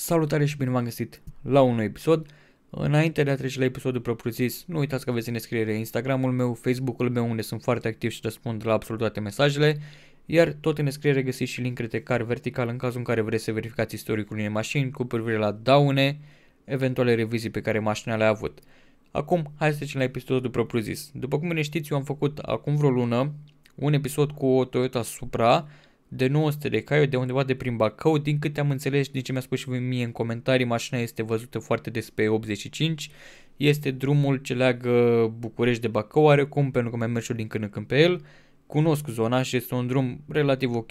Salutare și bine v-am găsit la un nou episod. Înainte de a trece la episodul propriu-zis, nu uitați că aveți în descriere Instagramul meu, Facebook-ul meu unde sunt foarte activ și răspund la absolut toate mesajele, iar tot în descriere găsiți și link de car vertical în cazul în care vreți să verificați istoricul unei mașini cu privire la daune, eventuale revizii pe care mașina le-a avut. Acum, hai să trecem la episodul propriu-zis. După cum bine știți, eu am făcut acum vreo lună un episod cu o Toyota Supra de 900 de cai, de undeva de prin Bacău. Din câte am înțeles, din ce mi-a spus și mie în comentarii, mașina este văzută foarte des pe 85. Este drumul ce leagă București de Bacău, oarecum, pentru că mai merg și din când în când pe el. Cunosc zona și este un drum relativ ok,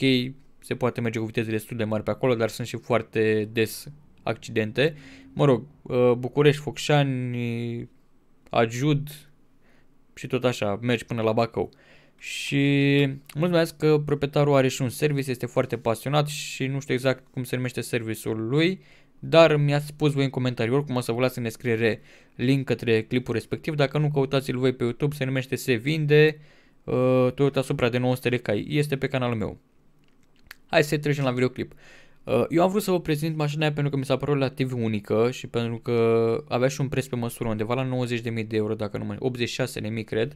se poate merge cu viteze destul de mari pe acolo, dar sunt și foarte des accidente. Mă rog, uh, București, Focșani, Ajud și tot așa, mergi până la Bacău și mulțumesc că proprietarul are și un service, este foarte pasionat și nu știu exact cum se numește serviciul lui, dar mi-ați spus voi în comentarii, oricum o să vă las în descriere link către clipul respectiv, dacă nu căutați-l voi pe YouTube, se numește Se Vinde uh, Toyota Supra de 900 de cai, este pe canalul meu. Hai să trecem la videoclip. Uh, eu am vrut să vă prezint mașina aia pentru că mi s-a părut relativ unică și pentru că avea și un preț pe măsură undeva la 90.000 de euro, dacă nu mai 86.000 cred,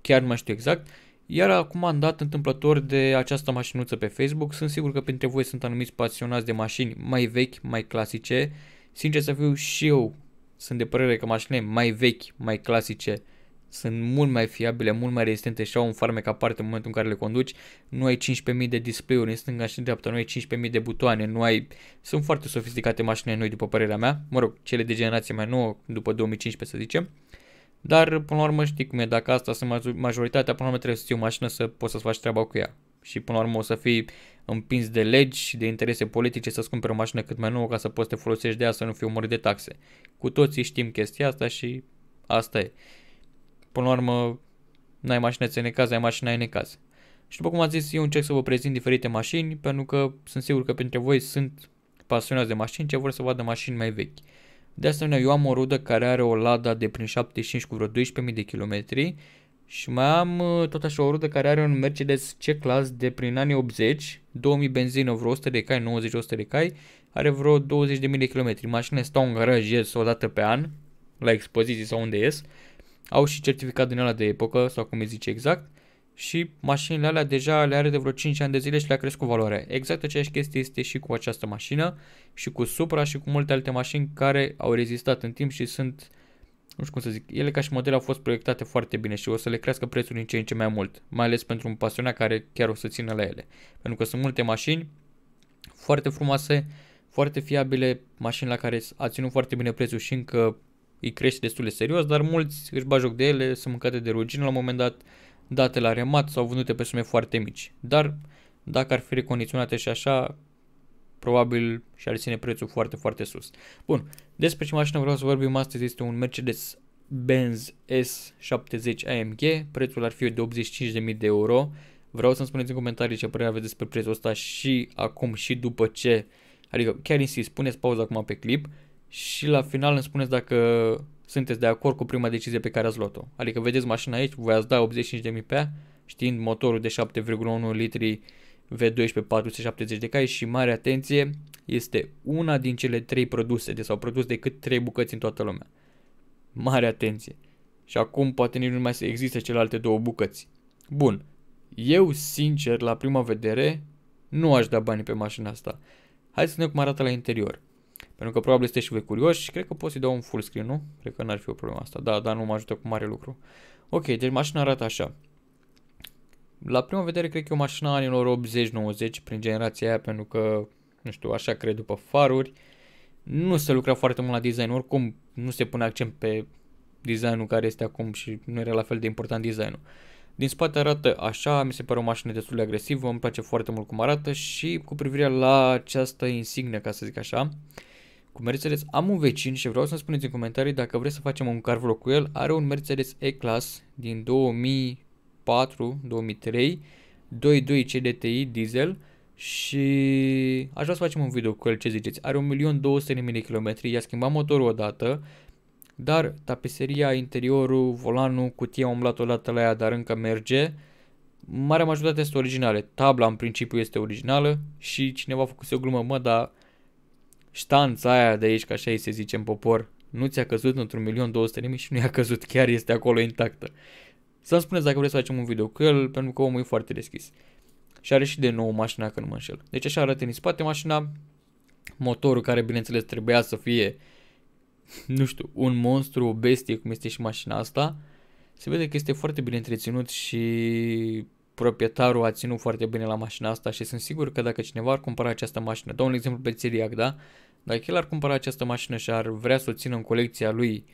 chiar nu mai știu exact. Iar acum am dat întâmplător de această mașinuță pe Facebook. Sunt sigur că printre voi sunt anumiți pasionați de mașini mai vechi, mai clasice. Sincer să fiu și eu sunt de părere că mașinile mai vechi, mai clasice sunt mult mai fiabile, mult mai rezistente și au un farmec aparte în momentul în care le conduci. Nu ai 15.000 de display-uri în stânga și în dreapta, nu ai 15.000 de butoane, nu ai... Sunt foarte sofisticate mașinile noi după părerea mea, mă rog, cele de generație mai nouă, după 2015 să zicem. Dar, până la urmă, știi cum e, dacă asta sunt majoritatea, până la urmă trebuie să ții o mașină să poți să-ți faci treaba cu ea. Și până la urmă o să fii împins de legi și de interese politice să-ți cumperi o mașină cât mai nouă ca să poți să te folosești de ea să nu fii omorât de taxe. Cu toții știm chestia asta și asta e. Până la urmă, n-ai mașină, ți necaz, ai mașină, ai necaz. Și după cum am zis, eu încerc să vă prezint diferite mașini, pentru că sunt sigur că printre voi sunt pasionați de mașini ce vor să vadă mașini mai vechi. De asemenea, eu am o rudă care are o Lada de prin 75 cu vreo 12.000 de kilometri și mai am uh, tot așa o rudă care are un Mercedes C-Class de prin anii 80, 2000 benzină, vreo 100 de cai, 90-100 de cai, are vreo 20.000 de kilometri. Mașinile stau în garaj, ies o dată pe an, la expoziții sau unde ies. Au și certificat din ăla de epocă, sau cum îi zice exact și mașinile alea deja le are de vreo 5 ani de zile și le-a crescut valoarea. Exact aceeași chestie este și cu această mașină și cu Supra și cu multe alte mașini care au rezistat în timp și sunt, nu știu cum să zic, ele ca și modele au fost proiectate foarte bine și o să le crească prețul din ce în ce mai mult, mai ales pentru un pasionat care chiar o să țină la ele. Pentru că sunt multe mașini foarte frumoase, foarte fiabile, mașini la care a ținut foarte bine prețul și încă îi crește destul de serios, dar mulți își bag joc de ele, sunt mâncate de rugină la un moment dat, date la remat sau vândute pe sume foarte mici. Dar dacă ar fi recondiționate și așa, probabil și-ar ține prețul foarte, foarte sus. Bun, despre ce mașină vreau să vorbim astăzi este un Mercedes Benz S70 AMG, prețul ar fi de 85.000 de euro. Vreau să-mi spuneți în comentarii ce părere aveți despre prețul ăsta și acum și după ce, adică chiar insist, puneți pauză acum pe clip și la final îmi spuneți dacă sunteți de acord cu prima decizie pe care ați luat-o. Adică vedeți mașina aici, voi ați da 85.000 pe ea, știind motorul de 7,1 litri V12 470 de cai și mare atenție, este una din cele trei produse, de sau produs decât trei bucăți în toată lumea. Mare atenție. Și acum poate nici nu mai există celelalte două bucăți. Bun. Eu, sincer, la prima vedere, nu aș da banii pe mașina asta. Hai să ne cum arată la interior. Pentru că probabil sunteți și voi curioși și cred că pot să-i dau un full screen, nu? Cred că n-ar fi o problemă asta. Da, dar nu mă ajută cu mare lucru. Ok, deci mașina arată așa. La prima vedere cred că e o mașină anilor 80-90 prin generația aia pentru că, nu știu, așa cred după faruri. Nu se lucra foarte mult la design, oricum nu se pune accent pe designul care este acum și nu era la fel de important designul. Din spate arată așa, mi se pare o mașină destul de agresivă, îmi place foarte mult cum arată și cu privire la această insigne, ca să zic așa, uh, cu Mercedes am un vecin și vreau să-mi spuneți în comentarii dacă vreți să facem un car vlog cu el. Are un Mercedes E-Class din 2004-2003, 2.2 CDTI diesel și aș vrea să facem un video cu el, ce ziceți? Are 1.200.000 de km, i-a schimbat motorul odată, dar tapiseria, interiorul, volanul, cutia am luat odată la ea, dar încă merge. Marea majoritate este originale. Tabla în principiu este originală și cineva a făcut o glumă, mă, dar ștanța aia de aici, ca așa îi se zice în popor, nu ți-a căzut într-un milion 200 de mii și nu i-a căzut, chiar este acolo intactă. Să-mi spuneți dacă vreți să facem un video cu el, pentru că omul e foarte deschis. Și are și de nou mașina, că nu mă înșel. Deci așa arată în spate mașina, motorul care bineînțeles trebuia să fie, nu știu, un monstru, o bestie, cum este și mașina asta. Se vede că este foarte bine întreținut și proprietarul a ținut foarte bine la mașina asta și sunt sigur că dacă cineva ar cumpăra această mașină, dau un exemplu pe Țiriac, da? Dacă el ar cumpăra această mașină și ar vrea să o țină în colecția lui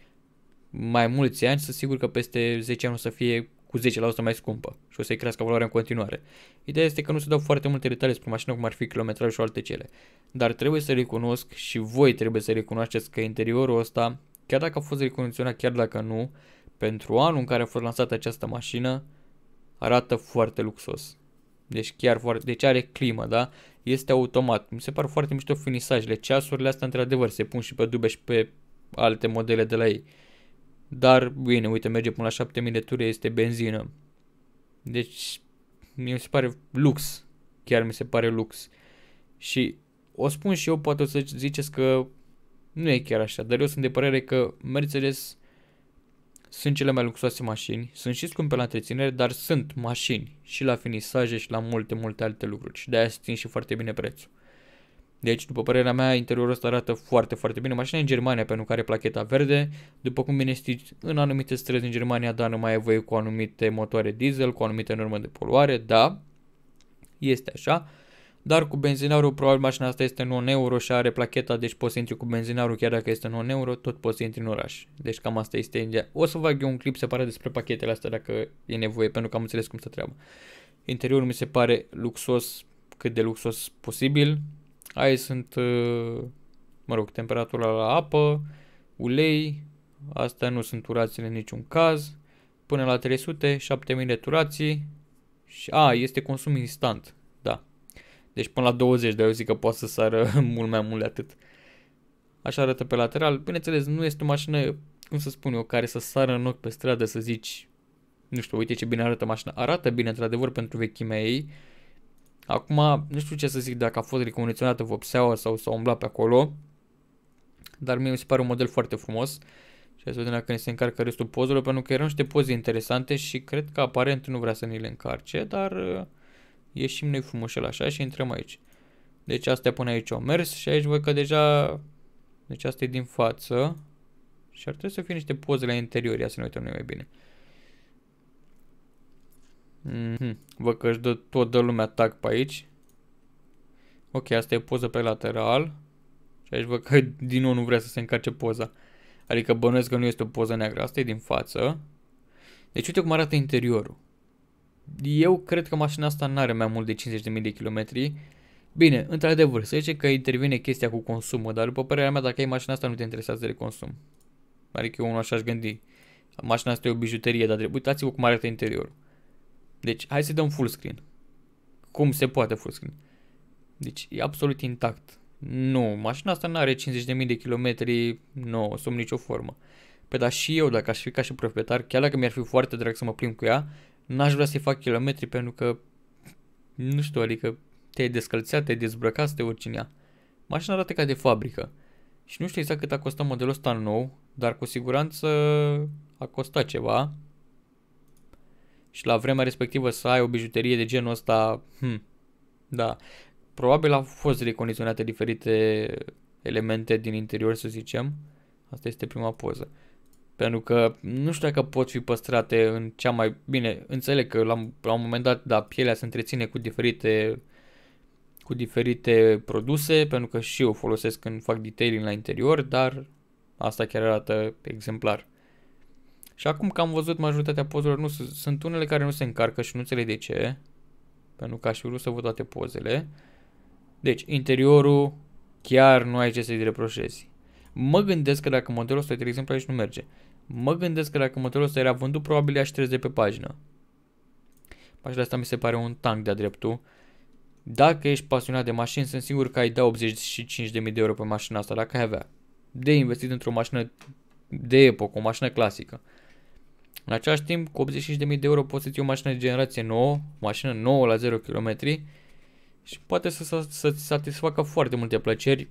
mai mulți ani, sunt sigur că peste 10 ani o să fie cu 10% mai scumpă și o să-i crească valoarea în continuare. Ideea este că nu se dau foarte multe detalii despre mașină, cum ar fi kilometraj și alte cele. Dar trebuie să recunosc și voi trebuie să recunoașteți că interiorul ăsta, chiar dacă a fost recondiționat, chiar dacă nu, pentru anul în care a fost lansată această mașină, arată foarte luxos. Deci chiar foarte, deci are climă, da? Este automat. Mi se par foarte mișto finisajele. Ceasurile astea într-adevăr se pun și pe dube și pe alte modele de la ei. Dar, bine, uite, merge până la 7000 de ture, este benzină. Deci, mi se pare lux. Chiar mi se pare lux. Și o spun și eu, poate o să ziceți că nu e chiar așa, dar eu sunt de părere că Mercedes sunt cele mai luxoase mașini, sunt și scumpe la întreținere, dar sunt mașini și la finisaje și la multe, multe alte lucruri și de-aia țin și foarte bine prețul. Deci, după părerea mea, interiorul ăsta arată foarte, foarte bine. Mașina în Germania, pentru care placheta verde. După cum bine știți, în anumite străzi din Germania, da, nu mai e voie cu anumite motoare diesel, cu anumite normă de poluare, da, este așa. Dar cu benzinarul, probabil mașina asta este 9 euro și are placheta, deci poți să intri cu benzinarul, chiar dacă este 9 euro, tot poți să intri în oraș. Deci cam asta este ideea. O să fac eu un clip separat despre pachetele astea dacă e nevoie, pentru că am înțeles cum se treabă. Interiorul mi se pare luxos, cât de luxos posibil. Aici sunt, uh, mă rog, temperatura la apă, ulei, astea nu sunt turațiile în niciun caz, până la 300, 7000 de turații și, a, este consum instant, da. Deci până la 20, dar eu zic că poate să sară mult mai mult de atât. Așa arată pe lateral. Bineînțeles, nu este o mașină, cum să spun eu, care să sară în ochi pe stradă să zici, nu știu, uite ce bine arată mașina. Arată bine, într-adevăr, pentru vechimea ei, Acum, nu știu ce să zic dacă a fost recondiționată vopseaua sau s-a umblat pe acolo, dar mie mi se pare un model foarte frumos. Și hai să vedem dacă ne se încarcă restul pozelor, pentru că erau niște poze interesante și cred că aparent nu vrea să ni le încarce, dar uh, ieșim noi frumușel așa și intrăm aici. Deci astea până aici au mers și aici văd că deja, deci asta e din față și ar trebui să fie niște poze la interior, ia să ne uităm noi mai bine. Mm-hmm. Văd că își dă, tot dă lumea tag pe aici. Ok, asta e poză pe lateral. Și aici văd că din nou nu vrea să se încarce poza. Adică bănuiesc că nu este o poză neagră. Asta e din față. Deci uite cum arată interiorul. Eu cred că mașina asta nu are mai mult de 50.000 de kilometri. Bine, într-adevăr, să zice că intervine chestia cu consumul, dar după părerea mea, dacă ai mașina asta, nu te interesează de consum. Adică eu unul așa aș gândi. Mașina asta e o bijuterie, dar uitați-vă cum arată interiorul. Deci, hai să dăm full screen. Cum se poate full screen? Deci, e absolut intact. Nu, mașina asta nu are 50.000 de kilometri, nu, sub nicio formă. Pe dar și eu, dacă aș fi ca și proprietar, chiar dacă mi-ar fi foarte drag să mă plimb cu ea, n-aș vrea să-i fac kilometri pentru că, nu știu, adică te-ai descălțat, te-ai dezbrăcat să te urci în ea. Mașina arată ca de fabrică. Și nu știu exact cât a costat modelul ăsta nou, dar cu siguranță a costat ceva și la vremea respectivă să ai o bijuterie de genul ăsta, hm, da, probabil au fost recondiționate diferite elemente din interior, să zicem. Asta este prima poză. Pentru că nu știu dacă pot fi păstrate în cea mai bine. Înțeleg că la, la un moment dat, da, pielea se întreține cu diferite cu diferite produse, pentru că și eu folosesc când fac detailing la interior, dar asta chiar arată exemplar. Și acum că am văzut majoritatea pozelor, nu, sunt unele care nu se încarcă și nu înțeleg de ce. Pentru că aș fi vrut să văd toate pozele. Deci, interiorul chiar nu ai ce să-i reproșezi. Mă gândesc că dacă modelul ăsta, de exemplu, aici nu merge. Mă gândesc că dacă modelul ăsta era vândut, probabil aș trece de pe pagină. Mașina asta mi se pare un tank de-a dreptul. Dacă ești pasionat de mașini, sunt sigur că ai da 85.000 de euro pe mașina asta, dacă ai avea. De investit într-o mașină de epocă, o mașină clasică. În același timp, cu 85.000 de euro poți să-ți iei o mașină de generație nouă, mașină nouă la 0 km și poate să, să, să-ți satisfacă foarte multe plăceri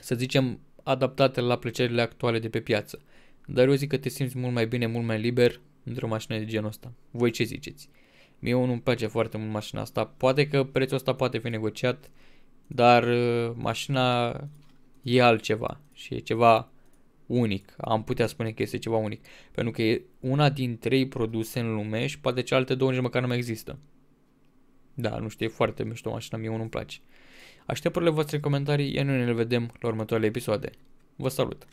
să zicem, adaptate la plăcerile actuale de pe piață. Dar eu zic că te simți mult mai bine, mult mai liber într-o mașină de genul ăsta. Voi ce ziceți? Mie nu-mi place foarte mult mașina asta. Poate că prețul ăsta poate fi negociat, dar uh, mașina e altceva și e ceva unic. Am putea spune că este ceva unic. Pentru că e una din trei produse în lume și poate celelalte două nici măcar nu mai există. Da, nu știu, e foarte mișto mașina, mie nu-mi place. Aștept părerile voastre în comentarii, iar noi ne vedem la următoarele episoade. Vă salut!